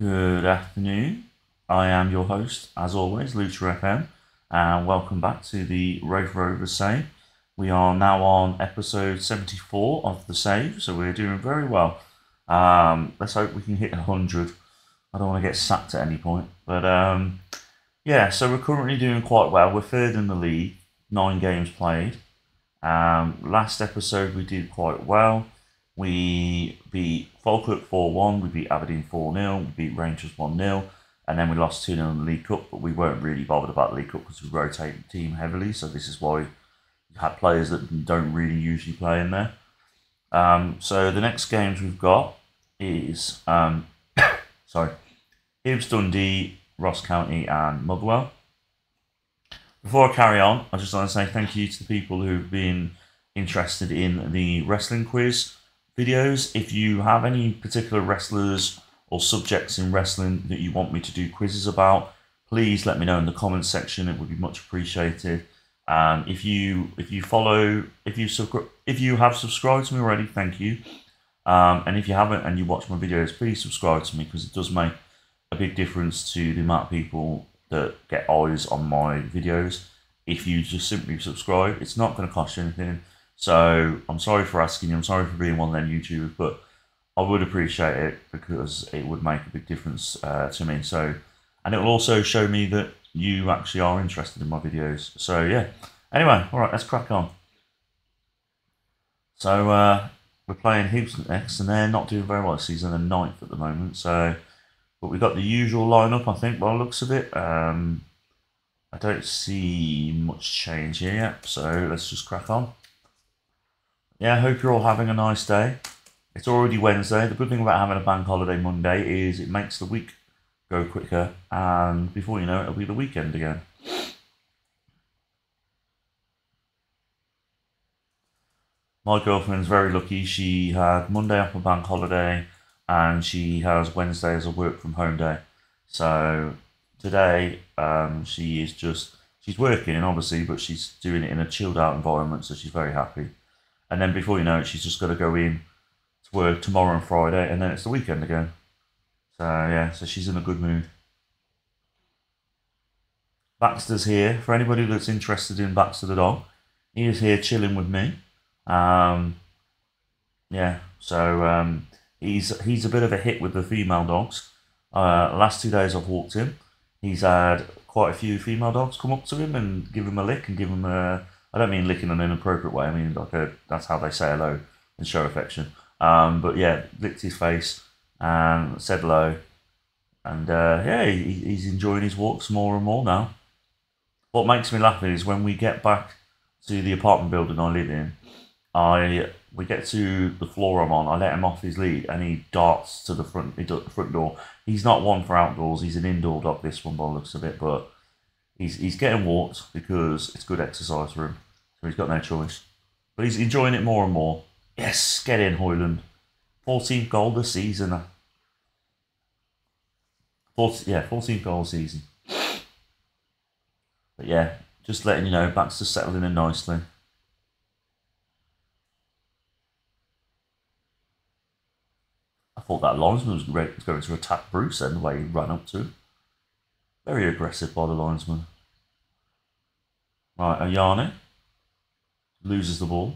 Good afternoon. I am your host, as always, Lucha FM, and welcome back to the Raith Rovers save. We are now on episode 74 of the save, so we're doing very well. Um, let's hope we can hit 100. I don't want to get sacked at any point. But um, yeah, so we're currently doing quite well. We're third in the league, nine games played. Um, last episode we did quite well. We beat Falkirk 4 1, we beat Aberdeen 4 0, we beat Rangers 1 0, and then we lost 2 0 in the League Cup, but we weren't really bothered about the League Cup because we rotated the team heavily, so this is why we had players that don't really usually play in there. Um, so the next games we've got is, um, sorry, Hibs Dundee, Ross County, and Motherwell. Before I carry on, I just want to say thank you to the people who've been interested in the wrestling quiz videos. If you have any particular wrestlers or subjects in wrestling that you want me to do quizzes about, please let me know in the comments section. It would be much appreciated. Um, if you if you follow if you if you have subscribed to me already, thank you. Um, and if you haven't and you watch my videos, please subscribe to me because it does make a big difference to the amount of people that get eyes on my videos. If you just simply subscribe, it's not going to cost you anything. So I'm sorry for asking you. I'm sorry for being one of them YouTubers, but I would appreciate it because it would make a big difference uh, to me. So, and it will also show me that you actually are interested in my videos. So yeah. Anyway, all right, let's crack on. So uh, we're playing Hibs next, and they're not doing very well this season. They're ninth at the moment. So, but we've got the usual lineup, I think, by looks of it. Um, I don't see much change here yet. So let's just crack on. Yeah, I hope you're all having a nice day. It's already Wednesday. The good thing about having a bank holiday Monday is it makes the week go quicker, and before you know it, it'll be the weekend again. My girlfriend's very lucky. She had Monday off a bank holiday, and she has Wednesday as a work from home day. So today, um, she is just she's working, obviously, but she's doing it in a chilled out environment, so she's very happy. And then before you know it, she's just got to go in to work tomorrow and Friday, and then it's the weekend again. So yeah, so she's in a good mood. Baxter's here. For anybody that's interested in Baxter the dog, he is here chilling with me. Um, yeah, so um, he's he's a bit of a hit with the female dogs. Uh, last two days I've walked him. He's had quite a few female dogs come up to him and give him a lick and give him a. I don't mean licking in an inappropriate way. I mean like a. That's how they say hello and show affection. Um, but yeah, licked his face and said hello. And uh, yeah, he, he's enjoying his walks more and more now. What makes me laugh is when we get back to the apartment building I live in, I we get to the floor I'm on. I let him off his lead, and he darts to the front the front door. He's not one for outdoors. He's an indoor dog. This one, by the looks of it, but he's he's getting walked because it's good exercise for him. So he's got no choice. But he's enjoying it more and more. Yes, get in, Hoyland. 14th goal this season. 14, yeah, 14th goal season. But yeah, just letting you know, Baxter settling in nicely. I thought that linesman was going to attack Bruce then, the way he ran up to him. Very aggressive by the linesman. Right, Ayane loses the ball.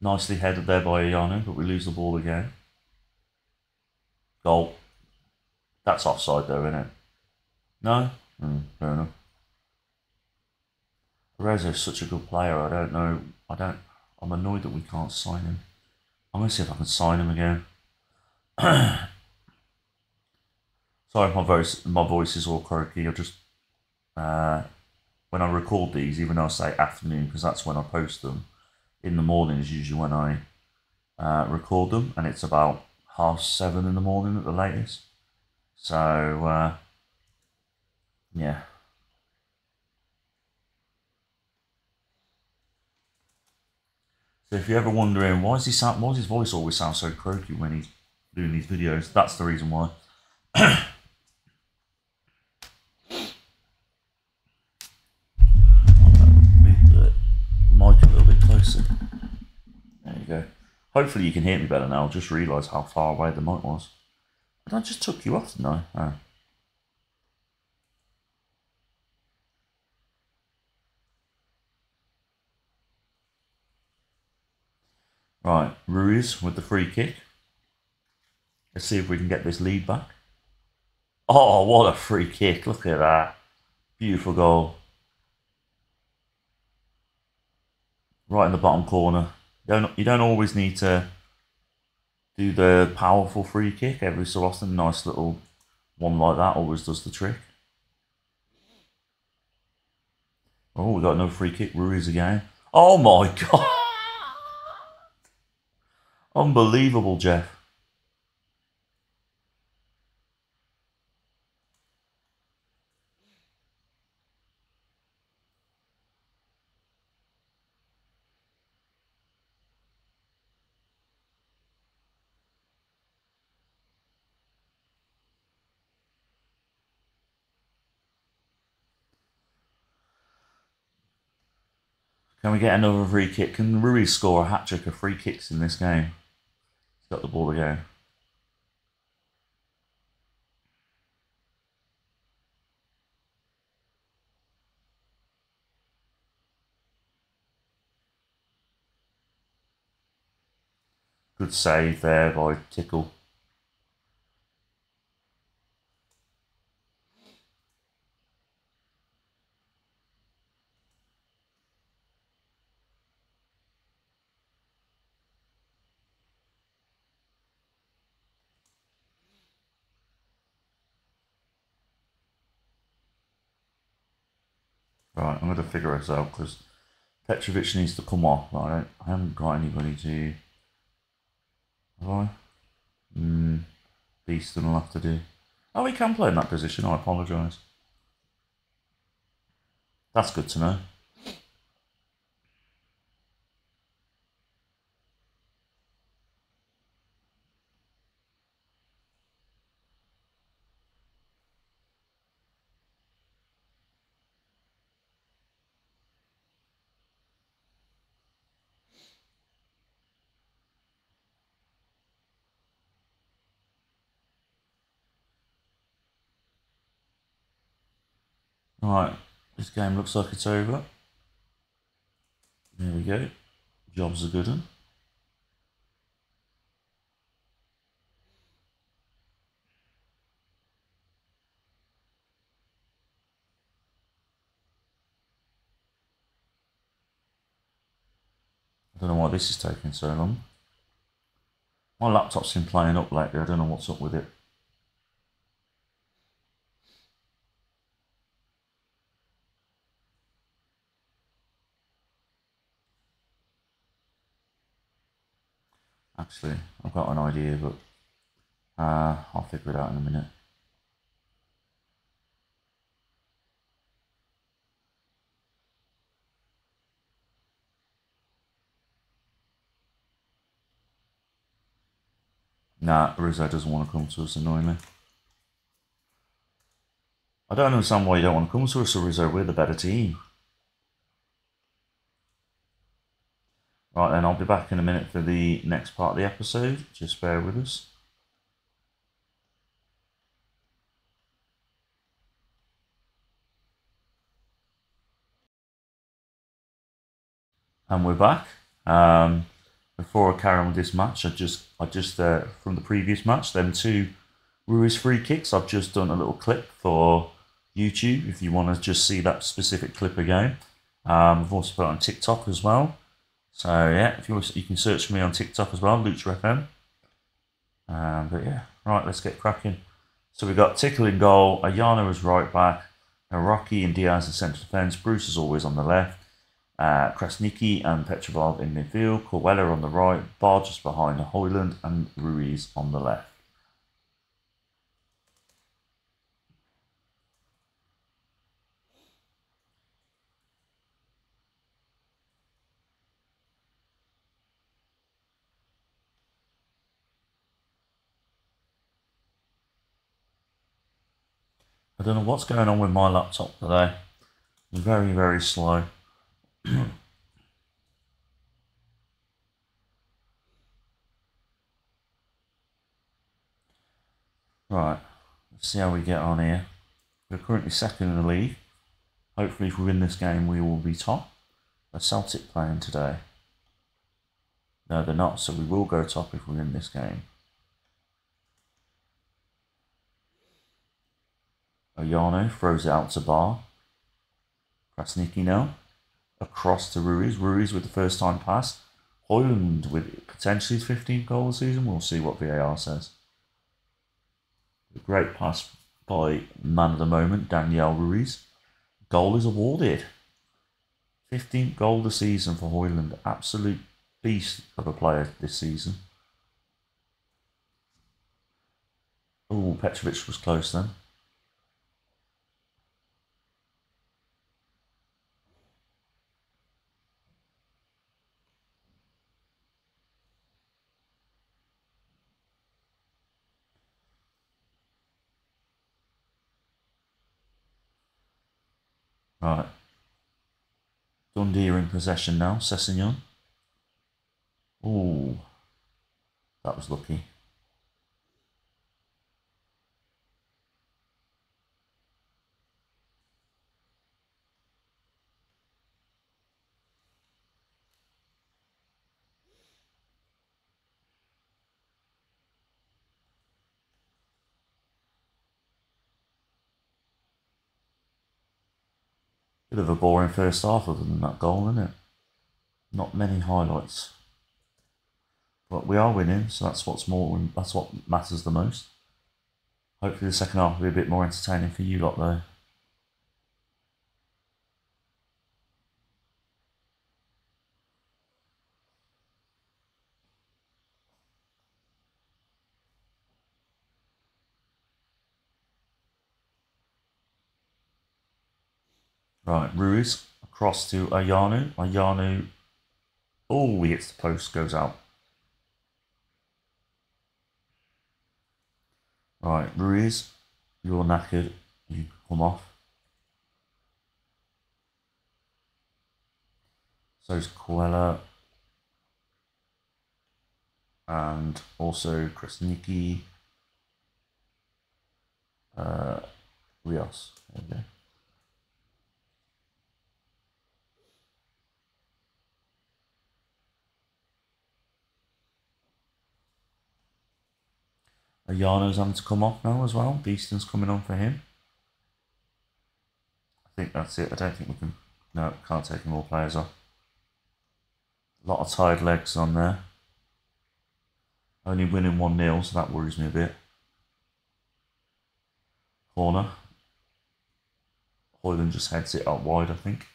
Nicely headed there by Ayane, but we lose the ball again. Goal. That's offside though, isn't it? No? Mm, fair enough. is such a good player. I don't know. I don't. I'm annoyed that we can't sign him. I'm gonna see if I can sign him again. Sorry, my voice. My voice is all croaky. I just uh, when I record these, even though I say afternoon because that's when I post them. In the morning is usually when I uh, record them, and it's about half seven in the morning at the latest. So uh, yeah. So if you're ever wondering why does he sound, why does his voice always sound so croaky when he's doing these videos, that's the reason why. Mic a little bit closer. There you go. Hopefully you can hear me better now. Just realised how far away the mic was. And I just took you off, didn't I? Oh. Right, Ruiz with the free kick. Let's see if we can get this lead back. Oh, what a free kick. Look at that. Beautiful goal. Right in the bottom corner. You don't, you don't always need to do the powerful free kick every so often. Nice little one like that always does the trick. Oh, we got another free kick. Ruiz again. Oh my God. Unbelievable, Jeff. Can we get another free kick? Can Ruiz score a hat trick of free kicks in this game? Got the ball again. Good save there by Tickle. Right, I'm going to figure this out because Petrovic needs to come off. I don't. I haven't got anybody to. Have I? Hmm. Beeston will have to do. Oh, he can play in that position. I apologise. That's good to know. Right, this game looks like it's over. There we go. Job's a good. I don't know why this is taking so long. My laptop's been playing up lately. I don't know what's up with it. Actually, I've got an idea, but uh, I'll figure it out in a minute. Nah, Rizzo doesn't want to come to us, annoyingly. I don't understand why you don't want to come to us, Rizzo. We're the better team. Right then, I'll be back in a minute for the next part of the episode. Just bear with us. And we're back. Um, before I carry on with this match, I just, I just uh, from the previous match, them two Ruiz free kicks. I've just done a little clip for YouTube. If you want to just see that specific clip again, um, I've also put it on TikTok as well. So yeah, if you you can search for me on TikTok as well, Lucha FM. Um, but yeah, right, let's get cracking. So we've got Tickle in goal, Ayana is right back, Rocky and Diaz in centre defence, Bruce is always on the left, uh, Krasniki and Petrovov in midfield, Corwella on the right, Bar just behind Hoyland and Ruiz on the left. don't know what's going on with my laptop today. I'm very, very slow. right, let's see how we get on here. We're currently second in the league. Hopefully, if we win this game, we will be top. A Celtic playing today. No, they're not, so we will go top if we win this game. Oyano throws it out to Bar. Krasniki now. Across to Ruiz. Ruiz with the first time pass. Hoyland with potentially his 15th goal this season. We'll see what VAR says. A great pass by man of the moment, Daniel Ruiz. Goal is awarded. 15th goal of the season for Hoyland. Absolute beast of a player this season. Oh, Petrovic was close then. Right. Dundee are in possession now. Sessegnon. Oh, that was lucky. Bit of a boring first half other than that goal, isn't it? Not many highlights. But we are winning, so that's what's more that's what matters the most. Hopefully the second half will be a bit more entertaining for you lot though. Right, Ruiz across to Ayanu. Ayanu. Oh, he hits the post, goes out. Right, Ruiz, you're knackered. You come off. So So's Kuela. And also Krasniki. Uh, Rios. There we go. Yano's having to come off now as well. Beeston's coming on for him. I think that's it. I don't think we can. No, can't take any more players off. A lot of tired legs on there. Only winning 1 0, so that worries me a bit. Corner. Højlund just heads it out wide, I think.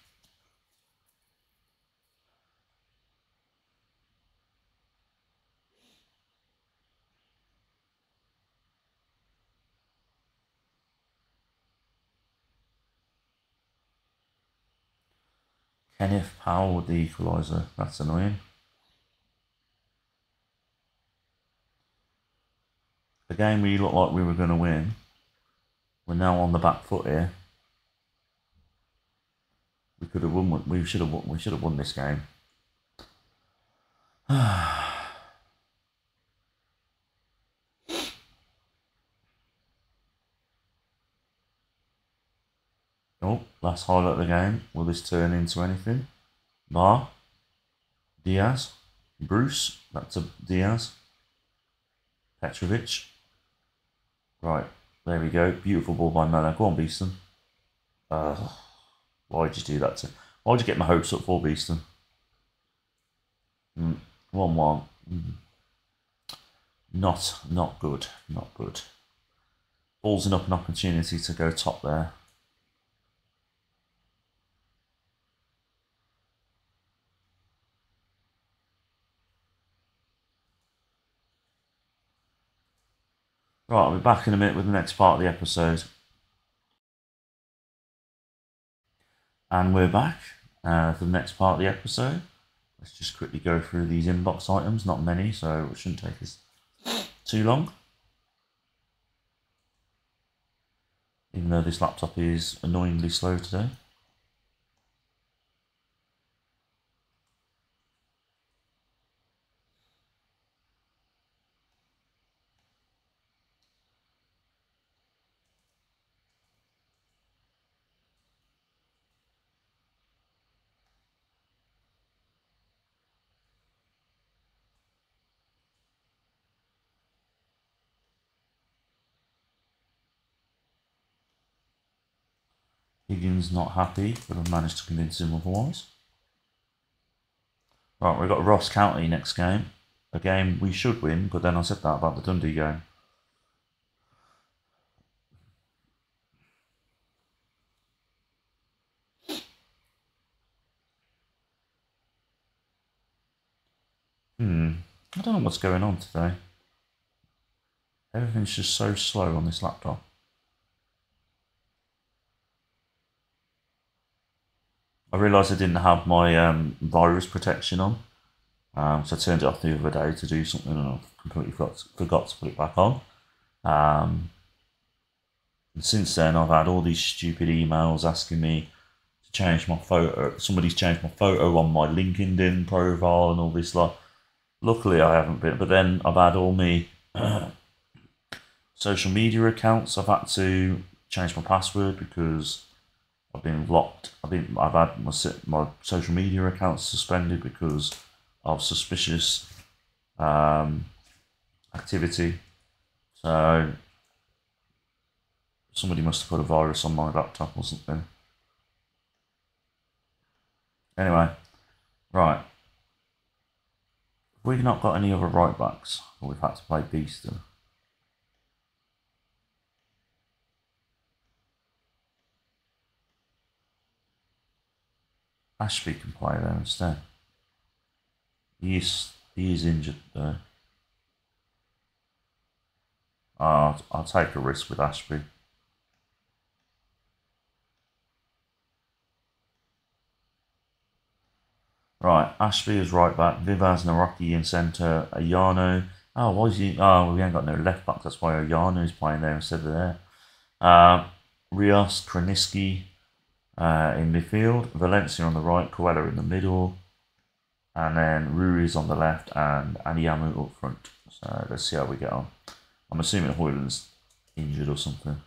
Kenneth Powell with the equaliser. That's annoying. The game we looked like we were going to win. We're now on the back foot here. We could have won. We should have won. We should have won this game. Oh, last highlight of the game. Will this turn into anything? Bar. Diaz. Bruce. That's a Diaz. Petrovic. Right. There we go. Beautiful ball by Miller. Go on, Beeston. Uh, why'd you do that to... Why'd you get my hopes up for, Beeston? 1-1. Mm, one. Mm. Not, not good. Not good. Ballsing up an opportunity to go top there. Right, I'll be back in a minute with the next part of the episode. And we're back uh, for the next part of the episode. Let's just quickly go through these inbox items, not many, so it shouldn't take us too long. Even though this laptop is annoyingly slow today. Higgins not happy, but I've managed to convince him otherwise. Right, we've got Ross County next game. A game we should win, but then I said that about the Dundee game. Hmm. I don't know what's going on today. Everything's just so slow on this laptop. I realised I didn't have my um, virus protection on. Um, so I turned it off the other day to do something and I completely forgot, forgot to put it back on. Um, and since then, I've had all these stupid emails asking me to change my photo. Somebody's changed my photo on my LinkedIn profile and all this lot. Luckily, I haven't been, but then I've had all my social media accounts. I've had to change my password because I've been locked. I've been I've had my my social media accounts suspended because of suspicious um, activity. So somebody must have put a virus on my laptop or something. Anyway, right. We've not got any other right backs, we've had to play Beeston. Ashby can play there instead. He is, he is injured though. I'll, I'll take a risk with Ashby. Right, Ashby is right back. Vivaz Naraki in centre. Ayano. Oh, why is he? Oh, we ain't got no left back. That's why Ayano is playing there instead of there. Uh, Rios, Krasniki, uh, in midfield, Valencia on the right, Coella in the middle, and then Ruiz on the left and Aniamu up front. So let's see how we get on. I'm assuming Hoyland's injured or something.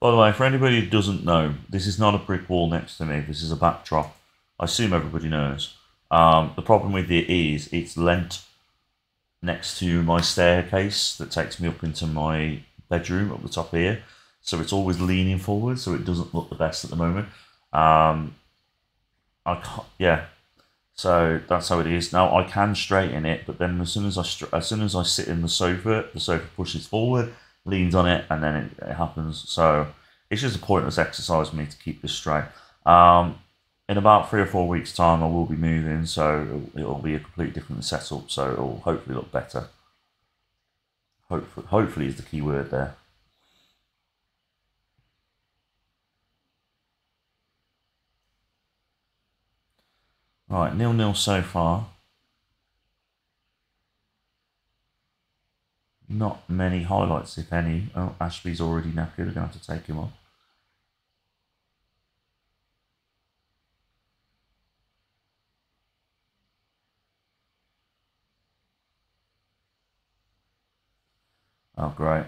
By the way, for anybody who doesn't know, this is not a brick wall next to me. This is a backdrop. I assume everybody knows. Um, the problem with it is it's lent next to my staircase that takes me up into my bedroom up the top here. So it's always leaning forward, so it doesn't look the best at the moment. Um, I can't, yeah. So that's how it is. Now I can straighten it, but then as soon as I as soon as I sit in the sofa, the sofa pushes forward leans on it, and then it, it happens. So it's just a pointless exercise for me to keep this straight. Um, in about three or four weeks' time, I will be moving, so it'll, be a completely different setup. So it'll hopefully look better. Hopefully, hopefully is the key word there. Right, nil nil so far. Not many highlights, if any. Oh, Ashby's already knackered. We're going to have to take him off. Oh, great.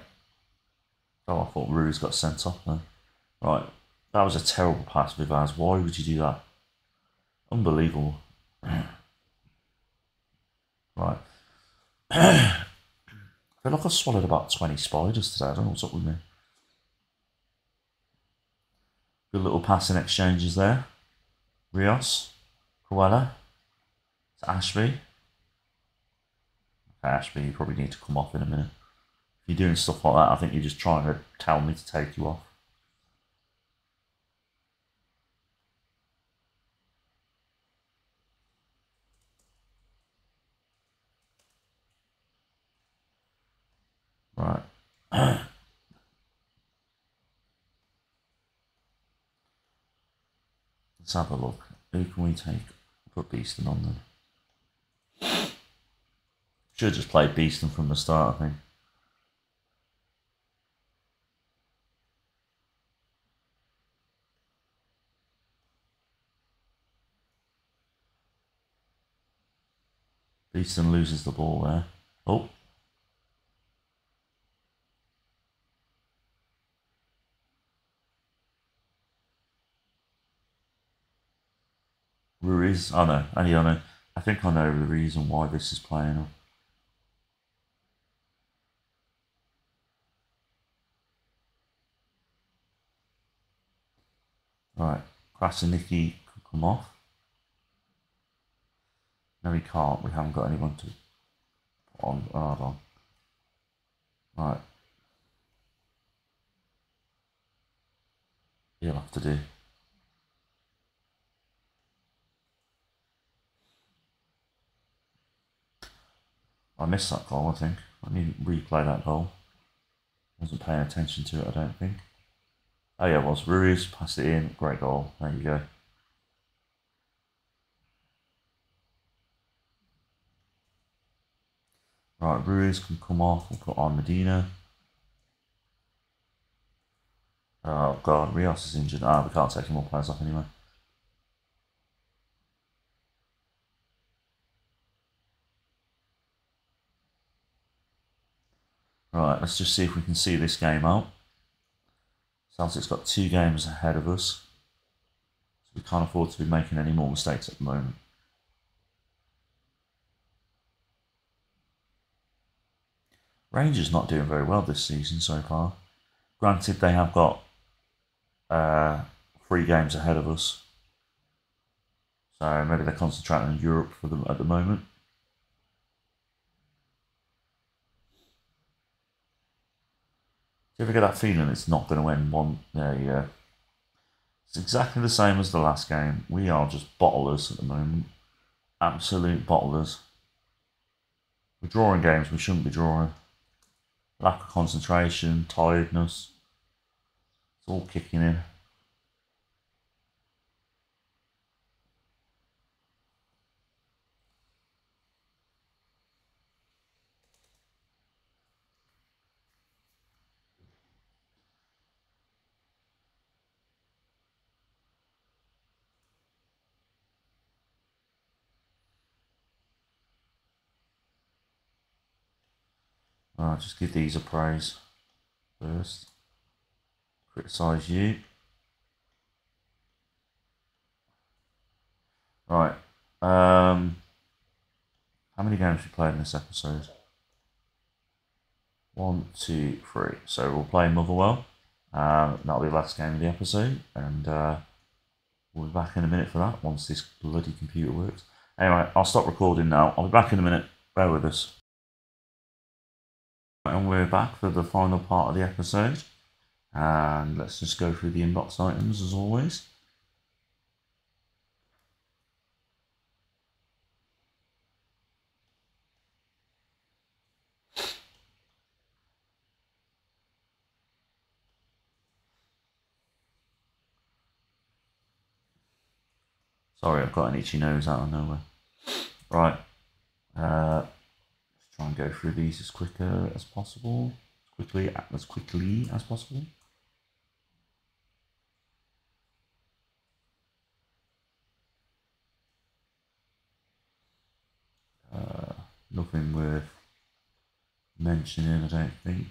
Oh, I thought Ruiz got sent off then. Right. That was a terrible pass, Vivaz. Why would you do that? Unbelievable. right. I feel like I swallowed about 20 spiders today. I don't know what's up with me. Good little passing exchanges there. Rios, Coella, to Ashby. Okay, Ashby, you probably need to come off in a minute. If you're doing stuff like that, I think you're just trying to tell me to take you off. Right. Let's have a look. Who can we take? Put Beeston on then. Should have just play Beeston from the start, I think. Beeston loses the ball there. Oh, Ruiz. I know. I know. I think I know the reason why this is playing. up. Right, Krasniki could come off. No, he can't. We haven't got anyone to put on. Hold on. Right. He'll have to do. I missed that goal, I think. I need to replay that goal. Wasn't paying attention to it, I don't think. Oh yeah, it was. Ruiz passed it in. Great goal. There you go. Right, Ruiz can come off. We'll put on Medina. Oh god, Rios is injured. Ah, we can't take any more players off anyway. Right, let's just see if we can see this game out. Celtic's got two games ahead of us. So we can't afford to be making any more mistakes at the moment. Rangers not doing very well this season so far. Granted, they have got uh, three games ahead of us. So maybe they're concentrating on Europe for them at the moment. You ever get that feeling it's not going to end one? Uh, yeah, yeah. It's exactly the same as the last game. We are just bottlers at the moment. Absolute bottlers. We're drawing games we shouldn't be drawing. Lack of concentration, tiredness. It's all kicking in. I'll just give these a praise first. Criticise you. Right. Um, how many games we played in this episode? One, two, three. So we'll play Motherwell. Um, that'll be the last game of the episode, and uh, we'll be back in a minute for that once this bloody computer works. Anyway, I'll stop recording now. I'll be back in a minute. Bear with us. And we're back for the final part of the episode. And let's just go through the inbox items as always. Sorry, I've got an itchy nose out of nowhere. Right. Uh, try and go through these as quicker as possible, as quickly as quickly as possible. Uh, nothing worth mentioning, I don't think.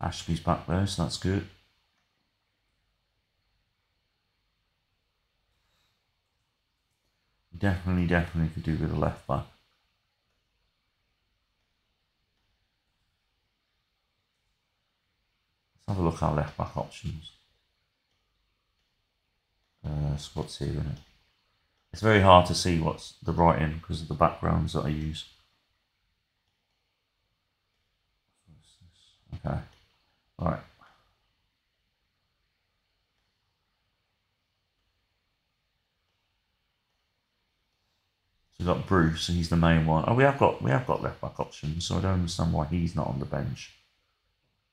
Ashby's back there, so that's good. Definitely, definitely could do with a left back. Have a look at our left back options. Uh, what's here in it? It's very hard to see what's the right writing because of the backgrounds that I use. Okay, all right. So we've got Bruce, he's the main one. Oh, we have got we have got left back options, so I don't understand why he's not on the bench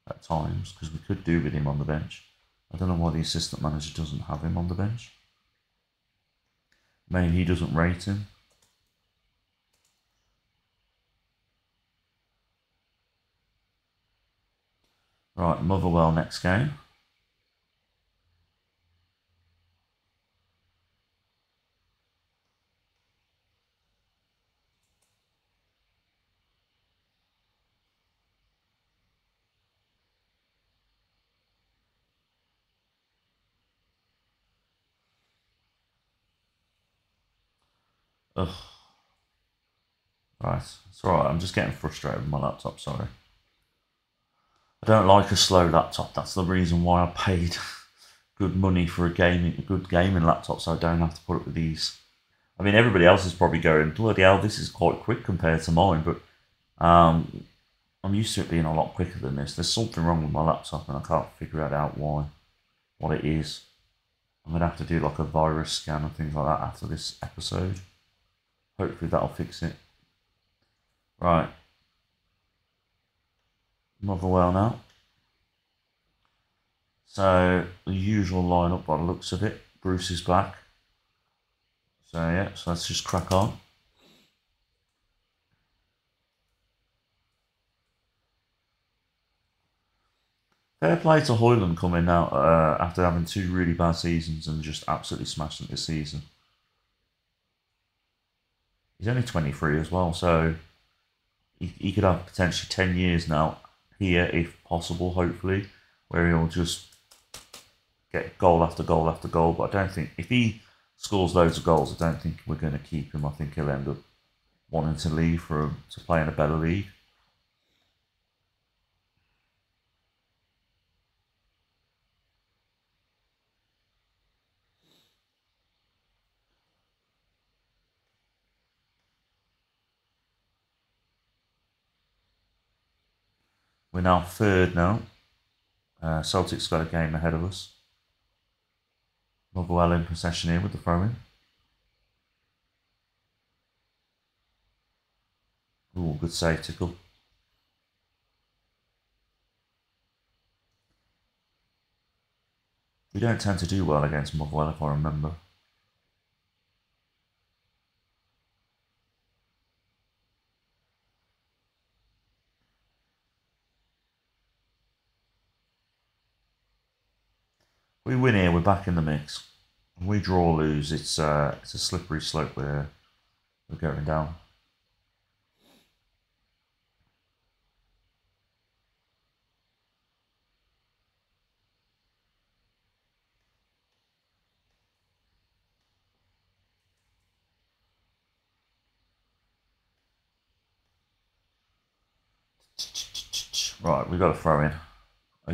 at times because we could do with him on the bench. I don't know why the assistant manager doesn't have him on the bench. Maybe he doesn't rate him. Right, Motherwell next game. Ugh. Right, it's alright. I'm just getting frustrated with my laptop. Sorry. I don't like a slow laptop. That's the reason why I paid good money for a gaming, a good gaming laptop, so I don't have to put up with these. I mean, everybody else is probably going, bloody hell, this is quite quick compared to mine, but um, I'm used to it being a lot quicker than this. There's something wrong with my laptop, and I can't figure it out why, what it is. I'm gonna have to do like a virus scan and things like that after this episode. Hopefully that'll fix it. Right. Motherwell now. So the usual lineup by the looks of it. Bruce is back. So yeah, so let's just crack on. Fair play to Højlund coming out uh, after having two really bad seasons and just absolutely smashing this season. He's only 23 as well, so he, he could have potentially 10 years now here, if possible, hopefully, where he'll just get goal after goal after goal. But I don't think, if he scores loads of goals, I don't think we're going to keep him. I think he'll end up wanting to leave for to play in a better league. We're now third now. Uh, Celtic's got a game ahead of us. Motherwell in possession here with the throw in. Ooh, good save, Tickle. We don't tend to do well against Motherwell, if I remember. We win here, we're back in the mix. we draw or lose, it's uh, it's a slippery slope we're, we're going down. Right, we've got to throw in a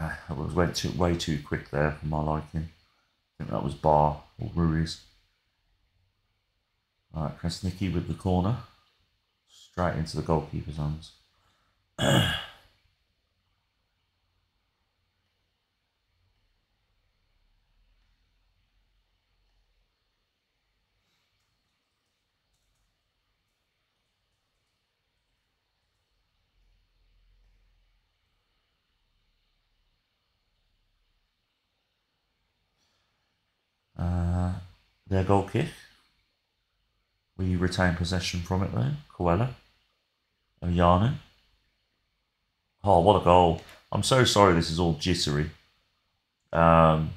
Yanu. I went too way too quick there for my liking. I think that was Bar or Ruiz. Alright, Krasniki with the corner. Straight into the goalkeeper's hands. goal kick. We retain possession from it though. Coella. Oyana. Oh, what a goal. I'm so sorry this is all jittery. Um,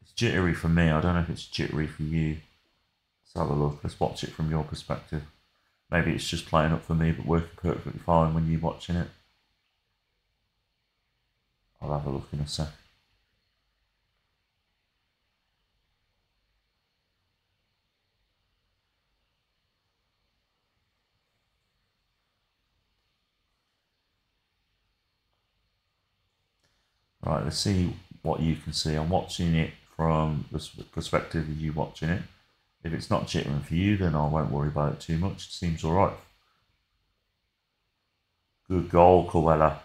it's jittery for me. I don't know if it's jittery for you. Let's have a look. Let's watch it from your perspective. Maybe it's just playing up for me, but working perfectly fine when you're watching it. I'll have a look in a sec. Right, let's see what you can see. I'm watching it from the perspective of you watching it. If it's not jittering for you, then I won't worry about it too much. It seems all right. Good goal, Coella.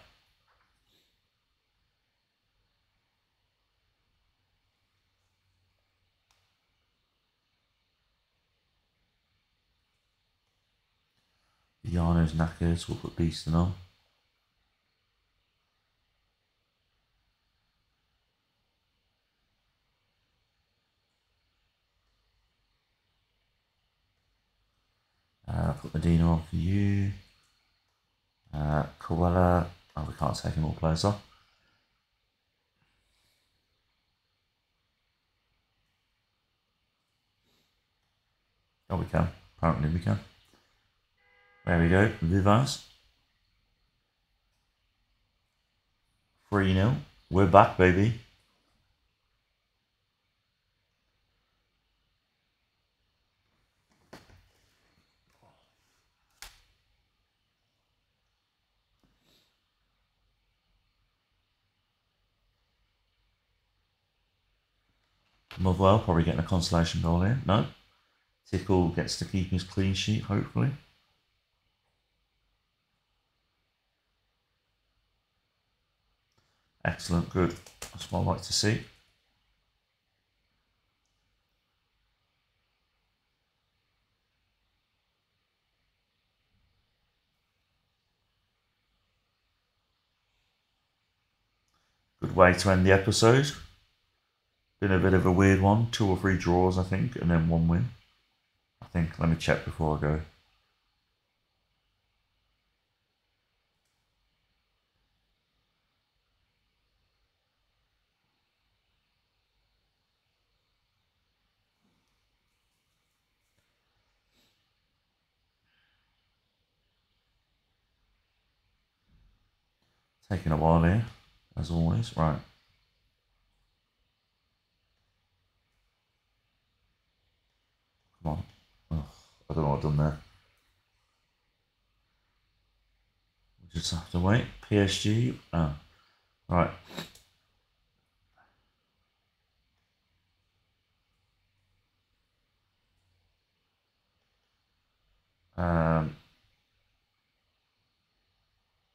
Yano's knackers, we'll put Beeston on. Medina on for you. Uh, Coella. Oh, we can't take any more players off. Oh, we can. Apparently we can. There we go. Vivas. 3 0. We're back, baby. Motherwell probably getting a consolation goal here. No. Tickle gets to keep his clean sheet, hopefully. Excellent, good. That's what I like to see. Good way to end the episode. Been a bit of a weird one. Two or three draws, I think, and then one win. I think. Let me check before I go. Taking a while here as always. Right. I don't know what I've done there. We just have to wait. PSG. Oh. Right. Um,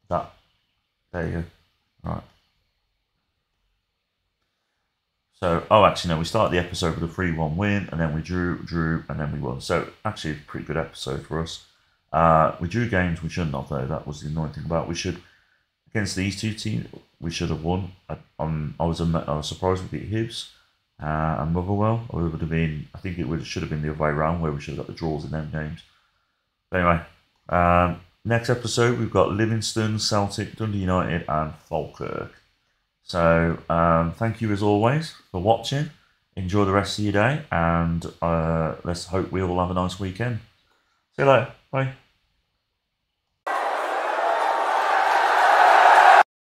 that. There you go. Right. So, oh, actually, no, we started the episode with a 3 1 win, and then we drew, drew, and then we won. So, actually, a pretty good episode for us. Uh, we drew games we shouldn't have, though. That was the annoying thing about it. We should, against these two teams, we should have won. I, um, I, was, I was surprised we beat Hibs uh, and Motherwell. Or it would have been, I think it would should have been the other way around, where we should have got the draws in them games. But anyway, um, next episode, we've got Livingston, Celtic, Dundee United, and Falkirk. So um, thank you as always for watching. Enjoy the rest of your day, and uh, let's hope we all have a nice weekend. See you later. Bye.